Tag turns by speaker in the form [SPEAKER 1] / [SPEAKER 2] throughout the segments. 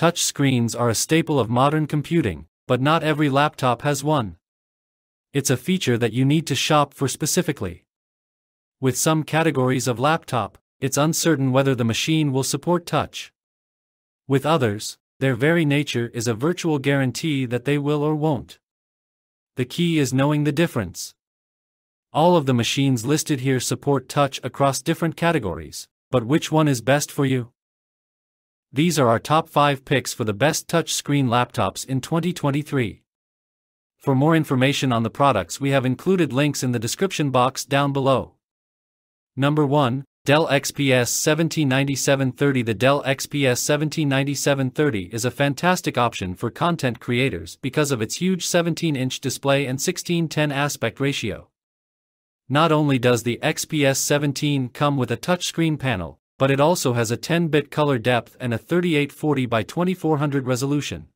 [SPEAKER 1] Touch screens are a staple of modern computing, but not every laptop has one. It's a feature that you need to shop for specifically. With some categories of laptop, it's uncertain whether the machine will support touch. With others, their very nature is a virtual guarantee that they will or won't. The key is knowing the difference. All of the machines listed here support touch across different categories, but which one is best for you? These are our top 5 picks for the best touchscreen laptops in 2023. For more information on the products, we have included links in the description box down below. Number 1, Dell XPS 17 9730 The Dell XPS 17 9730 is a fantastic option for content creators because of its huge 17-inch display and 16:10 aspect ratio. Not only does the XPS 17 come with a touchscreen panel, but it also has a 10-bit color depth and a 3840 by 2400 resolution.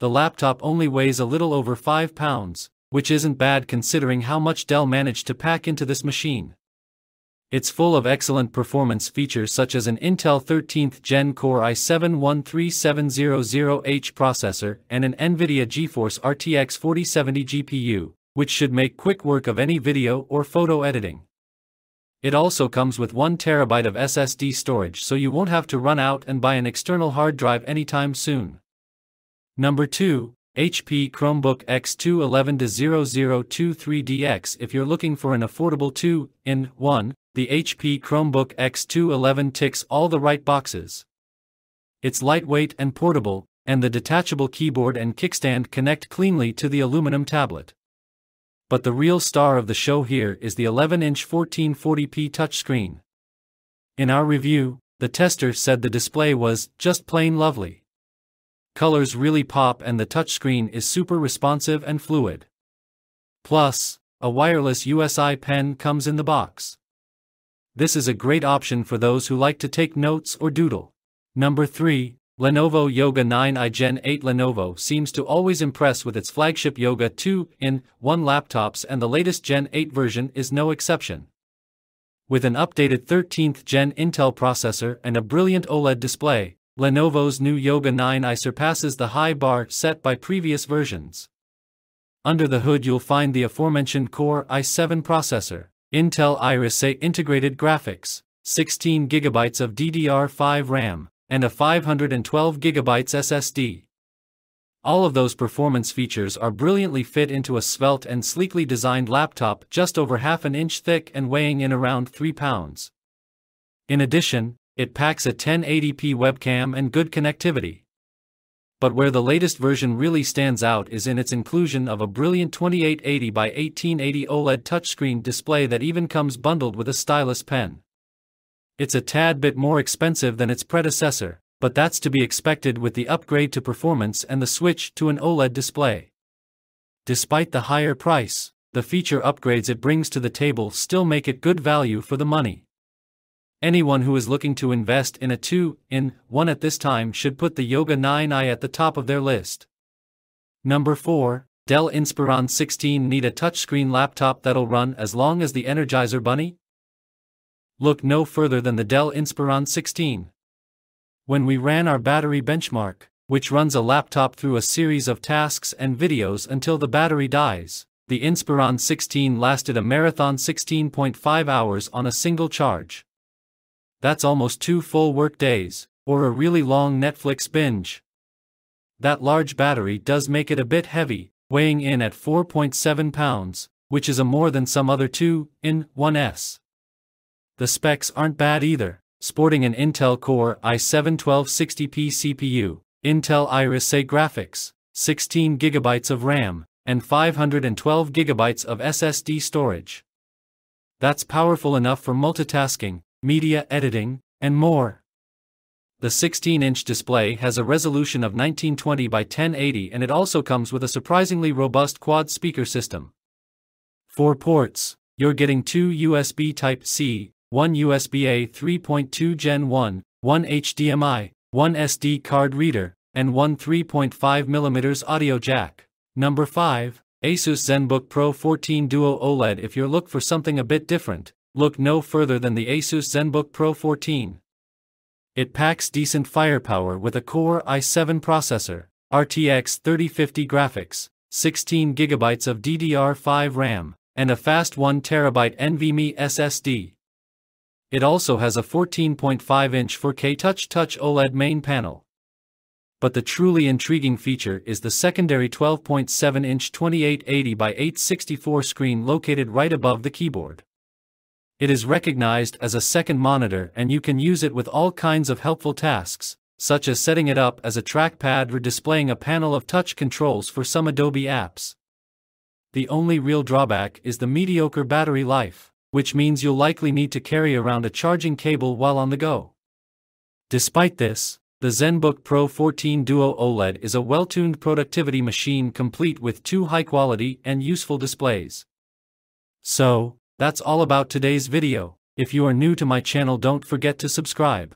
[SPEAKER 1] The laptop only weighs a little over 5 pounds, which isn't bad considering how much Dell managed to pack into this machine. It's full of excellent performance features such as an Intel 13th Gen Core i7-13700H processor and an NVIDIA GeForce RTX 4070 GPU, which should make quick work of any video or photo editing. It also comes with 1TB of SSD storage so you won't have to run out and buy an external hard drive anytime soon. Number 2, HP Chromebook X211-0023DX If you're looking for an affordable 2-in-1, the HP Chromebook X211 ticks all the right boxes. It's lightweight and portable, and the detachable keyboard and kickstand connect cleanly to the aluminum tablet but the real star of the show here is the 11-inch 1440p touchscreen. In our review, the tester said the display was just plain lovely. Colors really pop and the touchscreen is super responsive and fluid. Plus, a wireless USI pen comes in the box. This is a great option for those who like to take notes or doodle. Number 3, Lenovo Yoga 9i Gen 8 Lenovo seems to always impress with its flagship Yoga 2 in 1 laptops and the latest Gen 8 version is no exception. With an updated 13th Gen Intel processor and a brilliant OLED display, Lenovo's new Yoga 9i surpasses the high bar set by previous versions. Under the hood you'll find the aforementioned Core i7 processor, Intel Iris A integrated graphics, 16GB of DDR5 RAM, and a 512GB SSD. All of those performance features are brilliantly fit into a svelte and sleekly designed laptop just over half an inch thick and weighing in around 3 pounds. In addition, it packs a 1080p webcam and good connectivity. But where the latest version really stands out is in its inclusion of a brilliant 2880 by 1880 OLED touchscreen display that even comes bundled with a stylus pen. It's a tad bit more expensive than its predecessor, but that's to be expected with the upgrade to performance and the switch to an OLED display. Despite the higher price, the feature upgrades it brings to the table still make it good value for the money. Anyone who is looking to invest in a 2 in 1 at this time should put the Yoga 9i at the top of their list. Number 4, Dell Inspiron 16 Need a touchscreen laptop that'll run as long as the Energizer Bunny? Look no further than the Dell Inspiron 16. When we ran our battery benchmark, which runs a laptop through a series of tasks and videos until the battery dies, the Inspiron 16 lasted a marathon 16.5 hours on a single charge. That's almost two full work days, or a really long Netflix binge. That large battery does make it a bit heavy, weighing in at 4.7 pounds, which is a more than some other 2 in 1S. The specs aren't bad either, sporting an Intel Core i7-1260p CPU, Intel Iris A graphics, 16GB of RAM, and 512GB of SSD storage. That's powerful enough for multitasking, media editing, and more. The 16-inch display has a resolution of 1920 by 1080 and it also comes with a surprisingly robust quad speaker system. For ports, you're getting two USB Type-C, one USB-A 3.2 Gen 1, one HDMI, one SD card reader, and one 3.5mm audio jack. Number 5, Asus ZenBook Pro 14 Duo OLED If you're look for something a bit different, look no further than the Asus ZenBook Pro 14. it packs decent firepower with a Core i7 processor, RTX 3050 graphics, 16GB of DDR5 RAM, and a fast 1TB NVMe SSD. It also has a 14.5-inch 4K Touch Touch OLED main panel. But the truly intriguing feature is the secondary 12.7-inch 2880 by 864 screen located right above the keyboard. It is recognized as a second monitor and you can use it with all kinds of helpful tasks, such as setting it up as a trackpad or displaying a panel of touch controls for some Adobe apps. The only real drawback is the mediocre battery life which means you'll likely need to carry around a charging cable while on the go. Despite this, the ZenBook Pro 14 Duo OLED is a well-tuned productivity machine complete with two high-quality and useful displays. So, that's all about today's video. If you are new to my channel don't forget to subscribe.